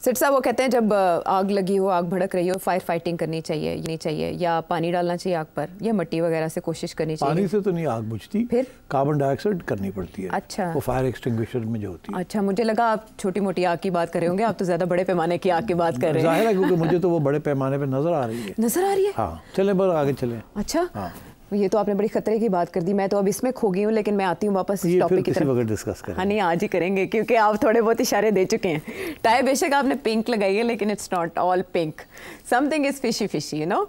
Seat साहब वो कहते हैं जब आग लगी हो आग भड़क रही हो फायर फाइटिंग करनी चाहिए नहीं चाहिए या पानी डालना चाहिए आग पर या मट्टी वगैरह से कोशिश करनी चाहिए? पानी से तो नहीं आग बुझती फिर? कार्बन डाइऑक्साइड करनी पड़ती है। अच्छा। वो फायर एक्सटिंग्विशर में जो होती है। अच्छा मुझे लगा आप छोटी मोटी आग की बात कर रहे होंगे आप तो ज़्यादा बड़े पैमाने की आग की बात कर रहे हैं। क्योंकि मुझे तो वो बड़े पैमाने पर नज़र आ रही है। नज़र आ रही है? हाँ चले बस आगे चले। अच्छा। हाँ। ये तो आपने बड़ी खतरे की बात कर दी। मैं तो अब इसमें खो गई हूँ लेकिन मैं आती हूँ वापस इस टॉपिक की तरफ़। डिस्कस करें हाँ नहीं आज ही करेंगे क्योंकि आप थोड़े बहुत इशारे दे चुके हैं। टाई बेशक आपने पिंक लगाई है लेकिन it's not all pink something is fishy fishy you know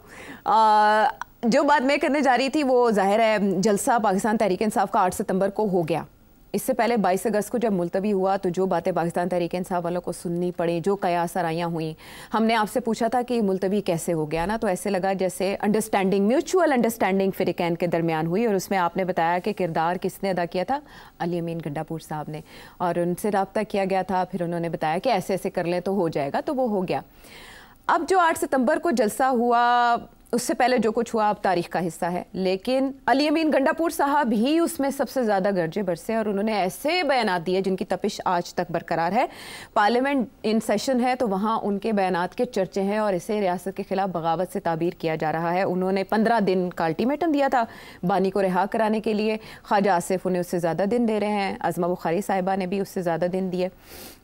जो बात मैं करने जा रही थी वो ज़ाहिर है जलसा पाकिस्तान तहरीक इंसाफ का आठ सितंबर को हो गया। इससे पहले 22 अगस्त को जब मुलतवी हुआ तो जो बातें पाकिस्तान तहरीक इंसाफ वालों को सुननी पड़ी, जो कयास आराइयाँ हुई, हमने आपसे पूछा था कि मुलतवी कैसे हो गया ना तो ऐसे लगा जैसे अंडरस्टैंडिंग म्यूचुअल अंडरस्टैंडिंग फ़िरकैन के दरमियान हुई और उसमें आपने बताया कि किरदार किसने अदा किया था? अली अमीन गंडापुर साहब ने। और उनसे रबता किया गया था, फिर उन्होंने बताया कि ऐसे ऐसे कर लें तो हो जाएगा तो वो हो गया। अब जो आठ सितंबर को जलसा हुआ उससे पहले जो कुछ हुआ, अब तारीख का हिस्सा है। लेकिन अली अमीन गंडापुर साहब ही उसमें सबसे ज़्यादा गर्जे बरसे और उन्होंने ऐसे बयान दिए जिनकी तपिश आज तक बरकरार है। पार्लियामेंट इन सेशन है तो वहाँ उनके बयान के चर्चे हैं और इसे रियासत के खिलाफ बगावत से ताबीर किया जा रहा है। उन्होंने पंद्रह दिन का अल्टीमेटम दिया था बानी को रिहा कराने के लिए। ख्वाजा आसिफ उन्हें उससे ज़्यादा दिन दे रहे हैं। अजमा बुखारी साहिबा ने भी उससे ज़्यादा दिन दिए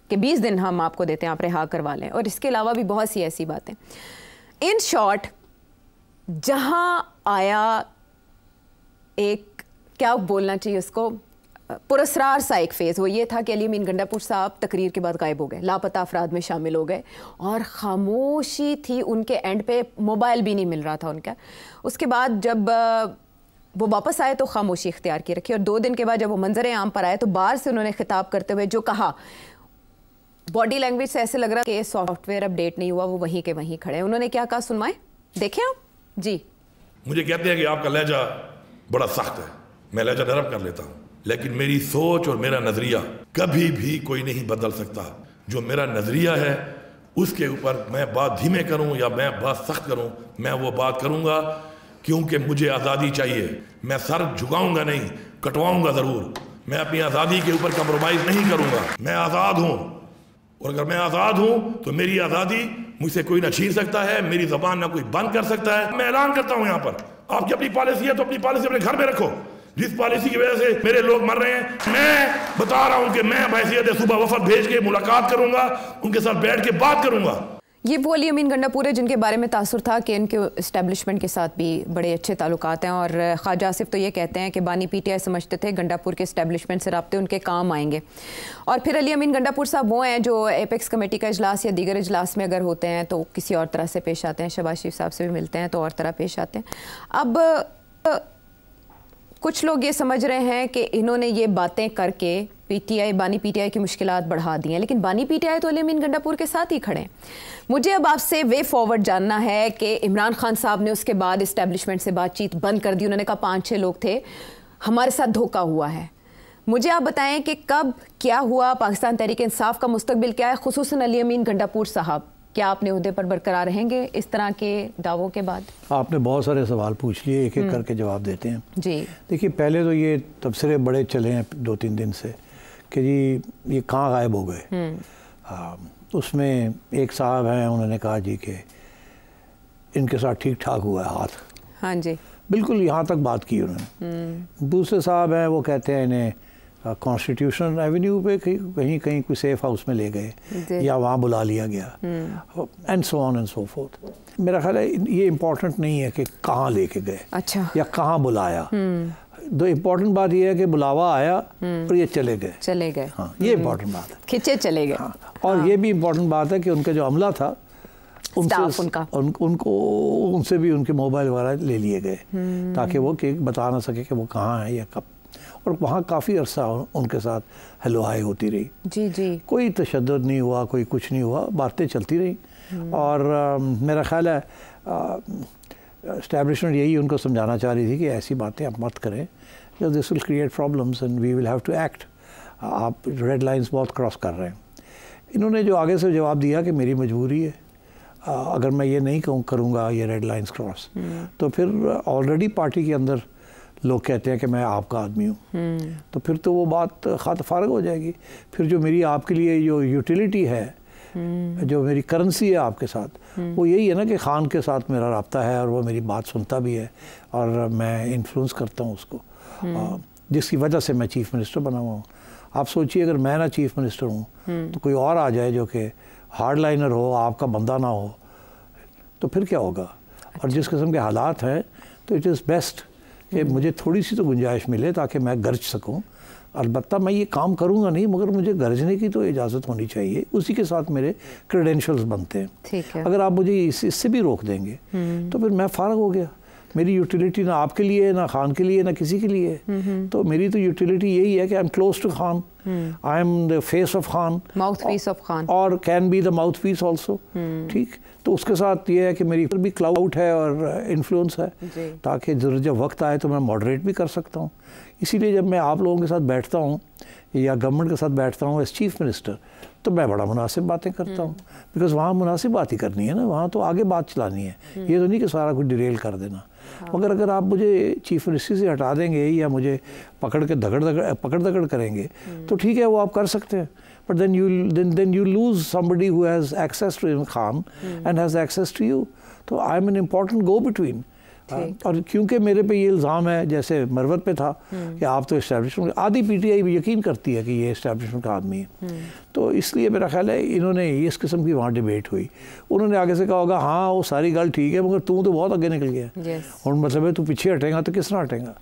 कि बीस दिन हम आपको देते हैं, आप रिहा करवा लें। और इसके अलावा भी बहुत सी ऐसी बातें। इन शॉर्ट जहाँ आया एक, क्या बोलना चाहिए उसको? पुरस्कार सा एक फ़ेज़ वो ये था कि अली मीन गंडापुर साहब तकरीर के बाद गायब हो गए, लापता अफराद में शामिल हो गए और खामोशी थी उनके एंड पे, मोबाइल भी नहीं मिल रहा था उनका। उसके बाद जब वो वापस आए तो खामोशी इख्तियार की रखी और दो दिन के बाद जब वो मंजर आम पर आए तो बाहर से उन्होंने खिताब करते हुए जो कहा बॉडी लैंग्वेज से ऐसे लग रहा कि सॉफ्टवेयर अपडेट नहीं हुआ, वो वहीं के वहीं खड़े उन्होंने क्या कहा, सुनवाए? देखें आप। जी। मुझे कहते हैं कि आपका लहजा बड़ा सख्त है। मैं लहजा नरम कर लेता हूँ। लेकिन मेरी सोच और मेरा नज़रिया कभी भी कोई नहीं बदल सकता। जो मेरा नज़रिया है, उसके ऊपर मैं बात धीमे करूँ या मैं बात सख्त करूँ, मैं वो बात करूँगा, क्योंकि मुझे आज़ादी चाहिए। मैं सर झुकाऊँगा नहीं, कटवाऊँगा ज़रूर। मैं अपनी आज़ादी के ऊपर कंप्रोमाइज़ नहीं करूँगा। मैं आज़ाद हूँ। और अगर मैं आज़ाद हूँ तो मेरी आज़ादी मुझसे कोई ना छीन सकता है, मेरी जबान ना कोई बंद कर सकता है। मैं ऐलान करता हूँ यहाँ पर। आपकी अपनी पॉलिसी है तो अपनी पॉलिसी अपने घर में रखो। जिस पॉलिसी की वजह से मेरे लोग मर रहे हैं, मैं बता रहा हूँ कि मैं बहसीत सुबह वफद भेज के मुलाकात करूँगा, उनके साथ बैठ के बात करूँगा। ये वो अली अमीन गंडापुर है जिनके बारे में तासर था कि इनके इस्टेब्लिशमेंट के साथ भी बड़े अच्छे ताल्लुक हैं और ख्वाजा आसिफ तो ये कहते हैं कि बानी पीटीआई समझते थे गंडापुर के इस्टेब्लिशमेंट से रबते उनके काम आएँगे। और फिर अली अमीन गंडापुर साहब वो हैं जो एपेक्स कमेटी का अजलास या दीगर अजलास में अगर होते हैं तो किसी और तरह से पेश आते हैं, शबाज शरीफ साहब से भी मिलते हैं तो और तरह पेश आते हैं। अब कुछ लोग ये समझ रहे हैं कि इन्होंने ये बातें करके पीटीआई बानी पीटीआई की मुश्किलात बढ़ा दी हैं, लेकिन बानी पीटीआई तो अलीमीन गंडापुर के साथ ही खड़े हैं। मुझे अब आपसे वे फॉरवर्ड जानना है कि इमरान खान साहब ने उसके बाद इस्टेब्लिशमेंट से बातचीत बंद कर दी, उन्होंने कहा पाँच छः लोग थे, हमारे साथ धोखा हुआ है। मुझे आप बताएँ कि कब, क्या हुआ, पाकिस्तान तहरीक इंसाफ का मुस्तबिल क्या है खसूस अली अमीन गंडापुर साहब? क्या अपने अहदे पर बरकरार रहेंगे इस तरह के दावों के बाद? आपने बहुत सारे सवाल पूछ लिए एक एक हम्म। करके जवाब देते हैं। जी। देखिए पहले तो ये तबसरे बड़े चले हैं दो तीन दिन से कि जी ये कहाँ गायब हो गए? हम्म। उसमें एक साहब हैं उन्होंने कहा जी कि इनके साथ ठीक ठाक हुआ है हाथ। हाँ जी। बिल्कुल यहाँ तक बात की उन्होंने। हम्म। दूसरे साहब हैं वो कहते हैं इन्हें कॉन्स्टिट्यूशन एवेन्यू पे कहीं कहीं कोई सेफ़ हाउस में ले गए या वहाँ बुला लिया गया। And so on and so forth मेरा ख्याल है ये इम्पोर्टेंट नहीं है कि कहाँ लेके गए अच्छा। या कहाँ बुलाया। तो इम्पोर्टेंट बात यह है कि बुलावा आया और ये चले गए। चले गए। हाँ ये इम्पोर्टेंट बात है। खिंचे चले गए। हाँ, और हाँ। ये भी इम्पोर्टेंट बात है कि उनका जो अमला था उनसे उनका। उन, उनको उनसे भी उनके मोबाइल वगैरह ले लिए गए। ताकि वो कि बता ना सके कि वो कहाँ है या कब और वहाँ काफ़ी अरसा उनके साथ हेलो हाई होती रही। जी जी। कोई तशद नहीं हुआ कोई कुछ नहीं हुआ बातें चलती रही। हम्म। और आ, मेरा ख्याल है इस्टेब्लिशमेंट यही उनको समझाना चाह रही थी कि ऐसी बातें आप मत करें। जो this will create problems and we will have to act आप रेड लाइंस बहुत क्रॉस कर रहे हैं। इन्होंने जो आगे से जवाब दिया कि मेरी मजबूरी है आ, अगर मैं ये नहीं कहूँ करूँगा ये रेड लाइंस क्रॉस तो फिर ऑलरेडी पार्टी के अंदर लोग कहते हैं कि मैं आपका आदमी हूँ। हम्म। तो फिर तो वो बात खात फारग हो जाएगी। फिर जो मेरी आपके लिए जो यूटिलिटी है जो मेरी करेंसी है आपके साथ वो यही है ना कि खान के साथ मेरा रबता है और वो मेरी बात सुनता भी है और मैं इन्फ्लुएंस करता हूँ उसको। जिसकी वजह से मैं चीफ मिनिस्टर बना हुआ हूँ। आप सोचिए अगर मैं ना चीफ मिनिस्टर हूँ तो कोई और आ जाए जो कि हार्ड लाइनर हो आपका बंदा ना हो तो फिर क्या होगा? और जिस किस्म के हालात हैं तो इट इज़ बेस्ट कि मुझे थोड़ी सी तो गुंजाइश मिले ताकि मैं गरज सकूँ। अलबत् मैं ये काम करूँगा नहीं मगर मुझे गरजने की तो इजाज़त होनी चाहिए। उसी के साथ मेरे क्रेडेंशल्स बनते हैं। है। अगर आप मुझे इस, इससे भी रोक देंगे तो फिर मैं फ़ारग हो गया। मेरी यूटिलिटी ना आपके लिए है ना खान के लिए ना किसी के लिए। तो मेरी तो यूटिलिटी यही है कि I am close to Khan. I am the face of Khan mouthpiece of Khan और can be the mouthpiece also ठीक? तो उसके साथ ये है कि मेरी भी क्लाउड है और इन्फ्लुएंस है। ताकि जब वक्त आए तो मैं मॉडरेट भी कर सकता हूँ। इसीलिए जब मैं आप लोगों के साथ बैठता हूँ या गवर्नमेंट के साथ बैठता हूँ एज चीफ मिनिस्टर तो मैं बड़ा मुनासिब बातें करता हूँ। बिकॉज़ वहाँ मुनासिब बात ही करनी है ना वहाँ तो आगे बात चलानी है। ये तो नहीं कि सारा कुछ डिरेल कर देना। मगर अगर आप मुझे चीफ मिनिस्ट्री से हटा देंगे या मुझे पकड़ के धगड़ धगड़ पकड़ धगड़ करेंगे तो ठीक है वो आप कर सकते हैं। But then you then then you lose somebody who has access to him Khan and has access to you तो I am an important go between और क्योंकि मेरे पे ये इल्ज़ाम है जैसे मरवत पे था कि आप तो इस्टेब्लिशमेंट आधी पीटीआई भी यकीन करती है कि ये इस्टेब्लिशमेंट का आदमी है। तो इसलिए मेरा ख्याल है इन्होंने इस किस्म की वहाँ डिबेट हुई। उन्होंने आगे से कहा होगा हाँ वो सारी गल ठीक है मगर तू तो बहुत आगे निकल गया. और मतलब है तू पीछे हटेगा तो किस तरह हटेगा?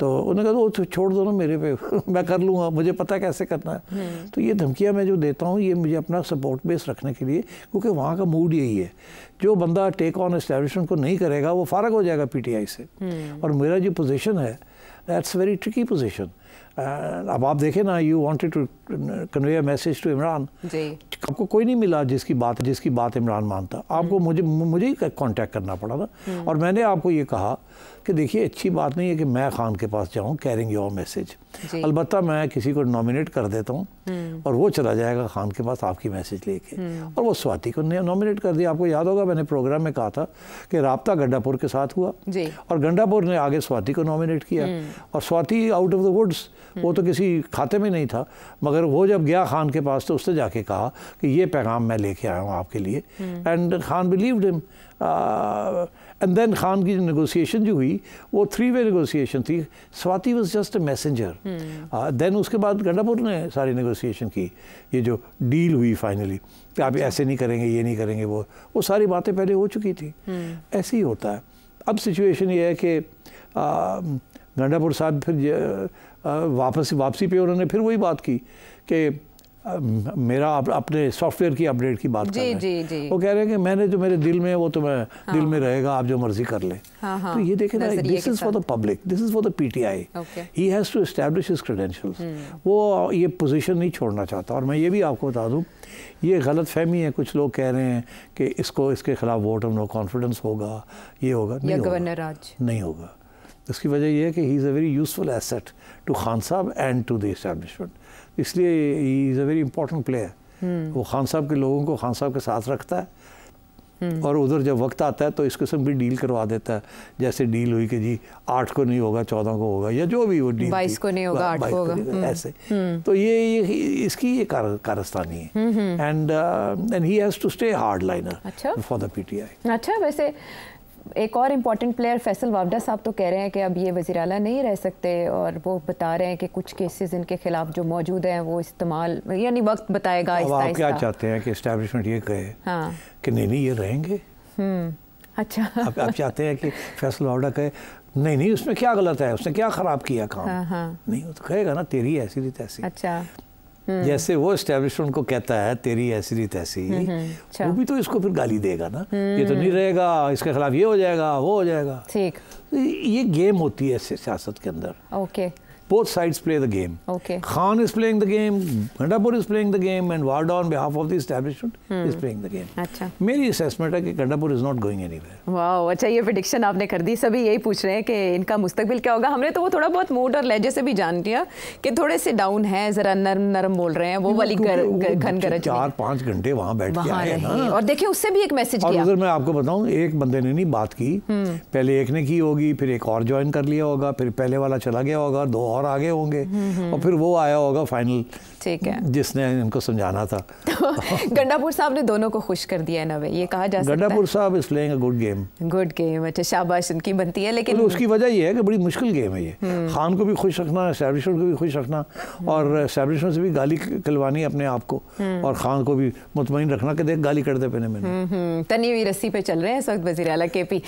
तो उन्होंने कहा तो छोड़ दो ना मेरे पे मैं कर लूँगा मुझे पता है कैसे करना है। तो ये धमकियाँ मैं जो देता हूँ ये मुझे अपना सपोर्ट बेस रखने के लिए क्योंकि वहाँ का मूड यही है। जो बंदा टेक ऑन एस्टेब्लिशमेंट को नहीं करेगा वो फारग हो जाएगा पीटीआई से। और मेरा जो पोजीशन है दैट्स वेरी ट्रिकी पोजीशन अब आप देखें ना you wanted to convey a message to Imran आपको कोई नहीं मिला जिसकी बात जिसकी बात इमरान मानता। आपको मुझे मुझे ही कॉन्टैक्ट करना पड़ा था और मैंने आपको ये कहा कि देखिए अच्छी बात नहीं है कि मैं खान के पास जाऊँ कैरिंग योर मैसेज जी। अलबत्ता मैं किसी को नॉमिनेट कर देता हूँ और वो चला जाएगा खान के पास आपकी मैसेज लेके। और वो स्वाति को नॉमिनेट कर दिया। आपको याद होगा मैंने प्रोग्राम में कहा था कि रबता गड्डापुर के साथ हुआ। जी। और गंडापुर ने आगे स्वाति को नॉमिनेट किया। और Swati out of the woods वो तो किसी खाते में नहीं था मगर वो जब गया खान के पास तो उसने जाके कहा कि ये पैगाम मैं लेके आया हूँ आपके लिए। And Khan believed him and then Khan की नेगोशिएशन जो हुई वो थ्री वे नेगोशिएशन थी Swati was just a messenger then उसके बाद गंडापुर ने सारी नेगोशिएशन की ये जो डील हुई फाइनली कि आप ऐसे नहीं करेंगे ये नहीं करेंगे वो वो सारी बातें पहले हो चुकी थी ऐसे ही होता है अब सिचुएशन ये है कि गंडापुर साहब फिर वापस वापसी पे उन्होंने फिर वही बात की कि मेरा अप, अपने सॉफ्टवेयर की अपडेट की बात जी, कर रहे हैं। जी, जी। वो कह रहे हैं कि मैंने जो मेरे दिल में है वो तो मैं दिल में रहेगा आप जो मर्ज़ी कर लें। हाँ, हाँ, तो ये देखें ना this is for the public this is for the PTI. He has to establish his credentials वो ये पोजीशन नहीं छोड़ना चाहता। और मैं ये भी आपको बता दूँ ये गलत फहमी है। कुछ लोग कह रहे हैं कि इसको इसके खिलाफ वोट ऑफ़ नो कॉन्फिडेंस होगा ये होगा नहीं गवर्नर राज नहीं होगा। उसकी वजह यह है कि he is a very useful asset to Khan sahab and to the establishment इसलिए he is a very important player वो खान साहब के लोगों को खान साहब के साथ रखता है। और उधर जब वक्त आता है तो इस किस्म भी डील करवा देता है। जैसे डील हुई कि जी आठ को नहीं होगा चौदह को होगा या जो भी वो डील 22 को नहीं होगा, आठ को होगा। हम्म। ऐसे। तो ये, ये इसकी ये कार, कारस्तानी है। And and he has to stay hardliner. For the PTI अच्छा वैसे एक और इंपॉर्टेंट प्लेयर फैसल वावडा साहब तो कह रहे हैं कि अब ये वज़ीर आला नहीं रह सकते और वो बता रहे हैं कि कुछ केसेस इनके खिलाफ जो मौजूद हैं वो इस्तेमाल यानी वक्त बताएगा अब आप क्या चाहते हैं कि इस्टेब्लिशमेंट ये कहे हाँ। कि नहीं नहीं ये रहेंगे? हम्म अच्छा। आप आप चाहते हैं कि फैसल वावडा कहे नहीं नहीं उसमें क्या गलत है? उसने क्या खराब किया काम? हाँ, हाँ। नहीं वो तो कहेगा ना तेरी ऐसी अच्छा। जैसे वो एस्टेब्लिशमेंट को कहता है तेरी ऐसी रीत ऐसी अच्छा। वो भी तो इसको फिर गाली देगा ना। ये तो नहीं रहेगा इसके खिलाफ ये हो जाएगा वो हो जाएगा। ठीक। ये गेम होती है सियासत के अंदर। Okay both sides play the game. Okay. Khan is playing the game, Gandapur is playing the game, and Warda on behalf of the establishment is playing the game. अच्छा मेरी assessment है कि Gandapur is not going anywhere. वाह अच्छा ये prediction आपने कर दी सभी यही पूछ रहे हैं कि इनका मुस्तकबिल क्या होगा हमने तो वो थोड़ा बहुत मूड और लहजे से भी जान लिया कि थोड़े से डाउन है जरा नरम नरम बोल रहे हैं वो वाली घन गरज चार पाँच घंटे वहाँ बैठ के आए ना और देखिए उससे भी एक मैसेज किया उधर मैं आपको बताऊँ एक बंदे ने नहीं बात की पहले एक ने की होगी फिर एक और ज्वाइन कर लिया होगा फिर पहले वाला चला गया होगा दो और आगे होंगे। और फिर वो आया होगा फाइनल ठीक है। जिसने इनको समझाना था। तो गंडापुर साहब ने दोनों को खुश कर दिया है नवे ये कहा जा सकता Gandapur sahab is playing a good game good game अच्छा शाबाश उनकी बनती है लेकिन तो उसकी वजह ये है कि बड़ी मुश्किल गेम है ये। खान को भी खुश रखना एस्टैब्लिशमेंट को भी खुश रखना और एस्टैब्लिशमेंट से भी गाली खिलवानी अपने आप को। और खान को भी मुतमिन रखना कि देख गाली कर दे पहले मैंने। हम्म, हम्म, तनी हुई रस्सी पे चल रहे हैं इस वक्त वज़ीर अला के पी।